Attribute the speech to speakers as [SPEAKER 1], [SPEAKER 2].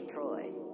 [SPEAKER 1] Troy.